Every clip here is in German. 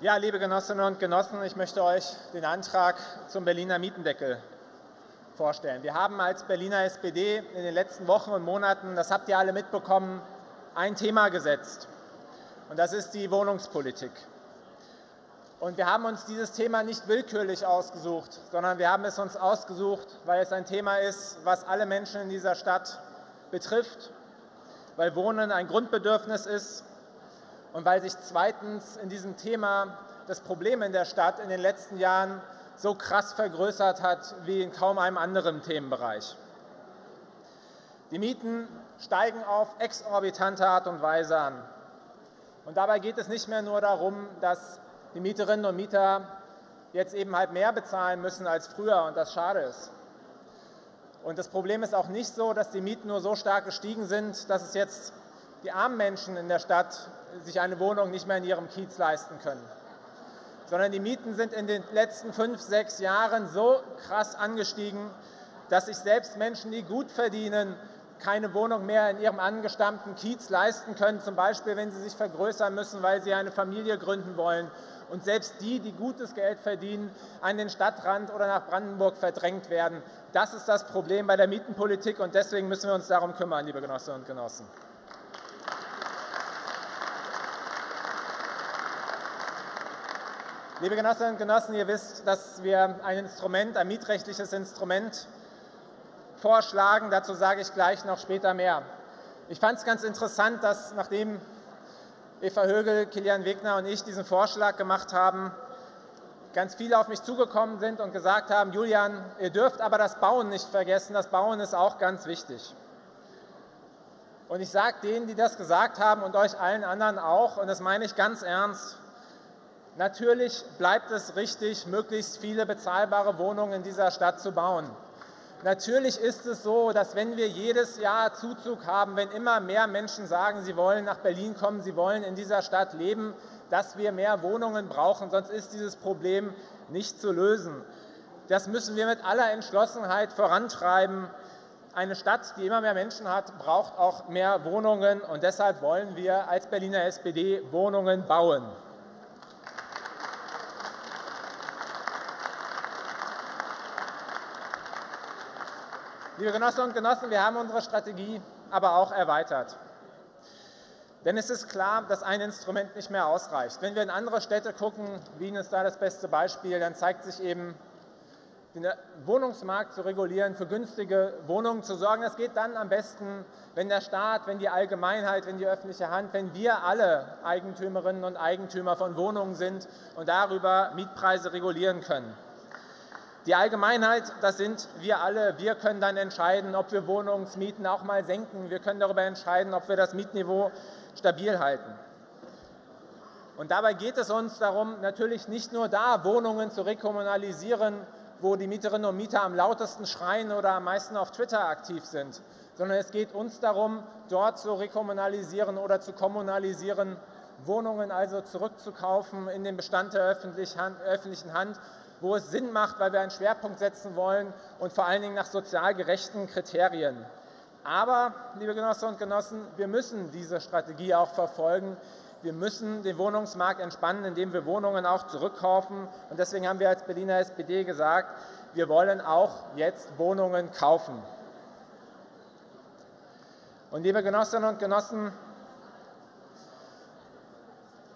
Ja, liebe Genossinnen und Genossen, ich möchte euch den Antrag zum Berliner Mietendeckel vorstellen. Wir haben als Berliner SPD in den letzten Wochen und Monaten, das habt ihr alle mitbekommen, ein Thema gesetzt. Und das ist die Wohnungspolitik. Und wir haben uns dieses Thema nicht willkürlich ausgesucht, sondern wir haben es uns ausgesucht, weil es ein Thema ist, was alle Menschen in dieser Stadt betrifft, weil Wohnen ein Grundbedürfnis ist und weil sich zweitens in diesem Thema das Problem in der Stadt in den letzten Jahren so krass vergrößert hat wie in kaum einem anderen Themenbereich. Die Mieten steigen auf exorbitante Art und Weise an. Und dabei geht es nicht mehr nur darum, dass die Mieterinnen und Mieter jetzt eben halt mehr bezahlen müssen als früher und das schade ist. Und das Problem ist auch nicht so, dass die Mieten nur so stark gestiegen sind, dass es jetzt die armen Menschen in der Stadt sich eine Wohnung nicht mehr in ihrem Kiez leisten können. Sondern die Mieten sind in den letzten fünf, sechs Jahren so krass angestiegen, dass sich selbst Menschen, die gut verdienen, keine Wohnung mehr in ihrem angestammten Kiez leisten können, zum Beispiel wenn sie sich vergrößern müssen, weil sie eine Familie gründen wollen. Und selbst die, die gutes Geld verdienen, an den Stadtrand oder nach Brandenburg verdrängt werden. Das ist das Problem bei der Mietenpolitik und deswegen müssen wir uns darum kümmern, liebe Genossinnen und Genossen. Liebe Genossinnen und Genossen, ihr wisst, dass wir ein Instrument, ein mietrechtliches Instrument vorschlagen. Dazu sage ich gleich noch später mehr. Ich fand es ganz interessant, dass nachdem Eva Högel, Kilian Wegner und ich diesen Vorschlag gemacht haben, ganz viele auf mich zugekommen sind und gesagt haben, Julian, ihr dürft aber das Bauen nicht vergessen, das Bauen ist auch ganz wichtig. Und ich sage denen, die das gesagt haben und euch allen anderen auch, und das meine ich ganz ernst, Natürlich bleibt es richtig, möglichst viele bezahlbare Wohnungen in dieser Stadt zu bauen. Natürlich ist es so, dass wenn wir jedes Jahr Zuzug haben, wenn immer mehr Menschen sagen, sie wollen nach Berlin kommen, sie wollen in dieser Stadt leben, dass wir mehr Wohnungen brauchen, sonst ist dieses Problem nicht zu lösen. Das müssen wir mit aller Entschlossenheit vorantreiben. Eine Stadt, die immer mehr Menschen hat, braucht auch mehr Wohnungen und deshalb wollen wir als Berliner SPD Wohnungen bauen. Liebe Genossinnen und Genossen, wir haben unsere Strategie aber auch erweitert. Denn es ist klar, dass ein Instrument nicht mehr ausreicht. Wenn wir in andere Städte gucken, Wien ist da das beste Beispiel, dann zeigt sich eben, den Wohnungsmarkt zu regulieren, für günstige Wohnungen zu sorgen. Das geht dann am besten, wenn der Staat, wenn die Allgemeinheit, wenn die öffentliche Hand, wenn wir alle Eigentümerinnen und Eigentümer von Wohnungen sind und darüber Mietpreise regulieren können. Die Allgemeinheit, das sind wir alle. Wir können dann entscheiden, ob wir Wohnungsmieten auch mal senken. Wir können darüber entscheiden, ob wir das Mietniveau stabil halten. Und dabei geht es uns darum, natürlich nicht nur da Wohnungen zu rekommunalisieren, wo die Mieterinnen und Mieter am lautesten schreien oder am meisten auf Twitter aktiv sind, sondern es geht uns darum, dort zu rekommunalisieren oder zu kommunalisieren, Wohnungen also zurückzukaufen in den Bestand der öffentlichen Hand wo es Sinn macht, weil wir einen Schwerpunkt setzen wollen und vor allen Dingen nach sozial gerechten Kriterien. Aber, liebe Genossinnen und Genossen, wir müssen diese Strategie auch verfolgen. Wir müssen den Wohnungsmarkt entspannen, indem wir Wohnungen auch zurückkaufen. Und deswegen haben wir als Berliner SPD gesagt, wir wollen auch jetzt Wohnungen kaufen. Und liebe Genossinnen und Genossen,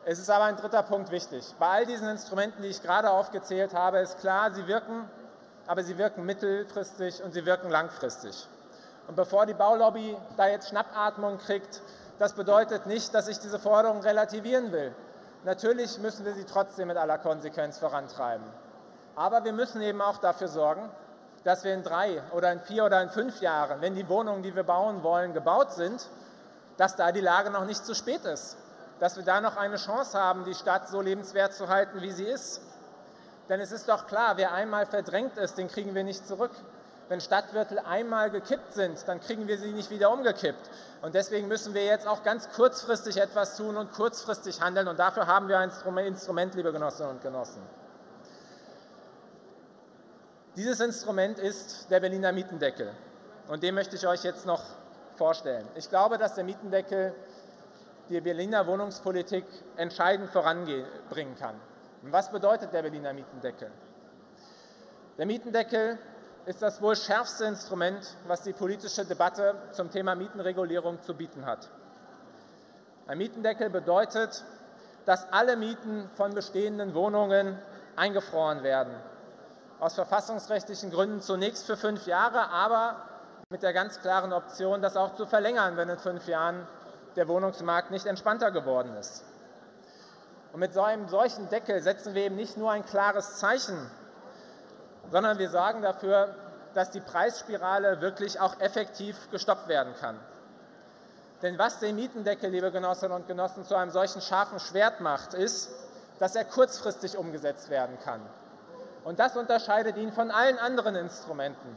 es ist aber ein dritter Punkt wichtig. Bei all diesen Instrumenten, die ich gerade aufgezählt habe, ist klar, sie wirken, aber sie wirken mittelfristig und sie wirken langfristig. Und bevor die Baulobby da jetzt Schnappatmung kriegt, das bedeutet nicht, dass ich diese Forderung relativieren will. Natürlich müssen wir sie trotzdem mit aller Konsequenz vorantreiben. Aber wir müssen eben auch dafür sorgen, dass wir in drei oder in vier oder in fünf Jahren, wenn die Wohnungen, die wir bauen wollen, gebaut sind, dass da die Lage noch nicht zu spät ist dass wir da noch eine Chance haben, die Stadt so lebenswert zu halten, wie sie ist. Denn es ist doch klar, wer einmal verdrängt ist, den kriegen wir nicht zurück. Wenn Stadtviertel einmal gekippt sind, dann kriegen wir sie nicht wieder umgekippt. Und deswegen müssen wir jetzt auch ganz kurzfristig etwas tun und kurzfristig handeln. Und dafür haben wir ein Instrument, liebe Genossinnen und Genossen. Dieses Instrument ist der Berliner Mietendeckel. Und den möchte ich euch jetzt noch vorstellen. Ich glaube, dass der Mietendeckel die Berliner Wohnungspolitik entscheidend voranbringen kann. Und was bedeutet der Berliner Mietendeckel? Der Mietendeckel ist das wohl schärfste Instrument, was die politische Debatte zum Thema Mietenregulierung zu bieten hat. Ein Mietendeckel bedeutet, dass alle Mieten von bestehenden Wohnungen eingefroren werden. Aus verfassungsrechtlichen Gründen zunächst für fünf Jahre, aber mit der ganz klaren Option, das auch zu verlängern, wenn in fünf Jahren der Wohnungsmarkt nicht entspannter geworden ist. Und mit so einem solchen Deckel setzen wir eben nicht nur ein klares Zeichen, sondern wir sorgen dafür, dass die Preisspirale wirklich auch effektiv gestoppt werden kann. Denn was den Mietendeckel, liebe Genossinnen und Genossen, zu einem solchen scharfen Schwert macht, ist, dass er kurzfristig umgesetzt werden kann. Und das unterscheidet ihn von allen anderen Instrumenten.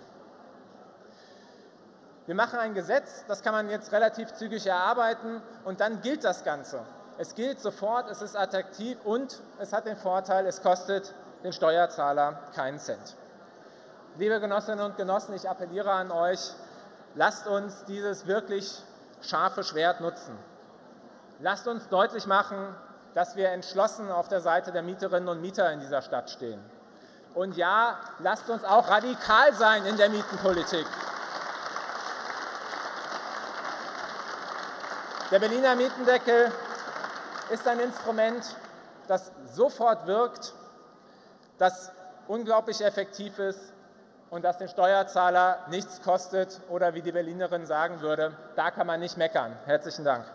Wir machen ein Gesetz, das kann man jetzt relativ zügig erarbeiten und dann gilt das Ganze. Es gilt sofort, es ist attraktiv und es hat den Vorteil, es kostet den Steuerzahler keinen Cent. Liebe Genossinnen und Genossen, ich appelliere an euch, lasst uns dieses wirklich scharfe Schwert nutzen. Lasst uns deutlich machen, dass wir entschlossen auf der Seite der Mieterinnen und Mieter in dieser Stadt stehen. Und ja, lasst uns auch radikal sein in der Mietenpolitik. Der Berliner Mietendeckel ist ein Instrument, das sofort wirkt, das unglaublich effektiv ist und das den Steuerzahler nichts kostet oder wie die Berlinerin sagen würde, da kann man nicht meckern. Herzlichen Dank.